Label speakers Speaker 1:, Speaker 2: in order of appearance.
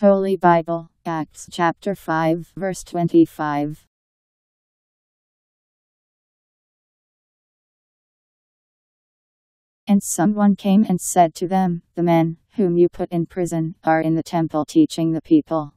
Speaker 1: Holy Bible, Acts chapter 5, verse 25. And someone came and said to them, The men, whom you put in prison, are in the temple teaching the people.